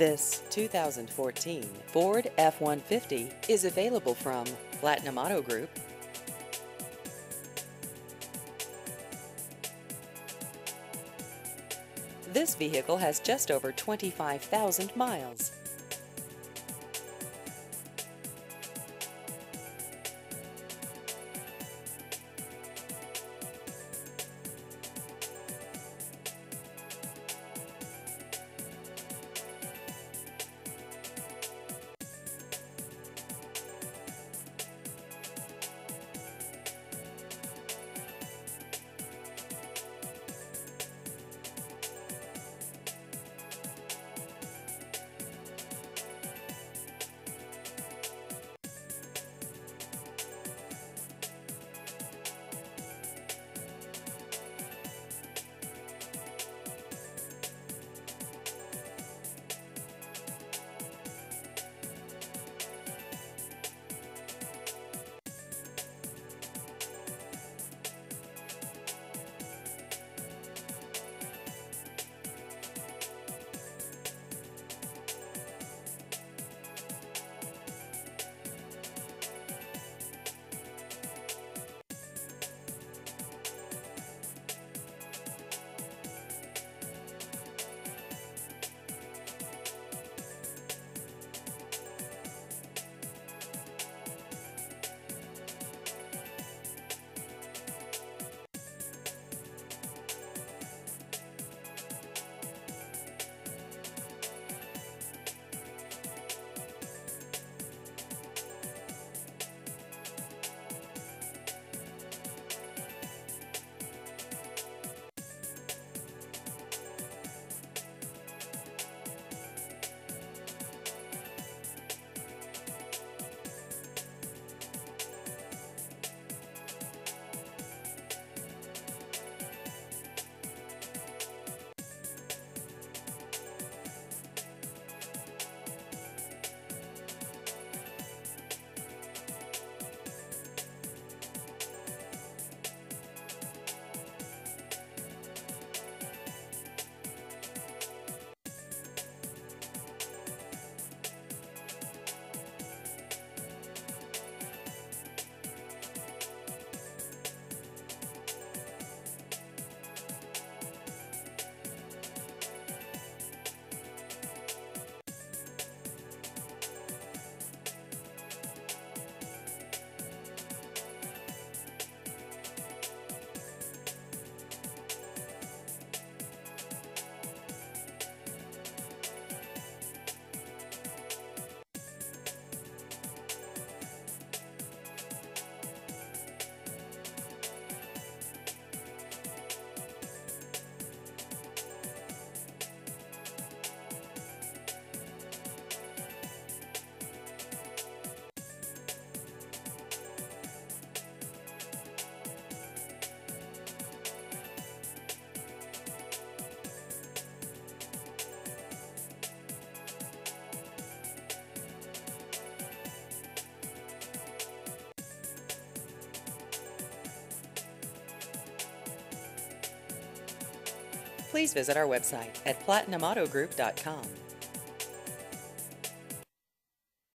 This 2014 Ford F-150 is available from Platinum Auto Group. This vehicle has just over 25,000 miles. Please visit our website at platinumautogroup.com.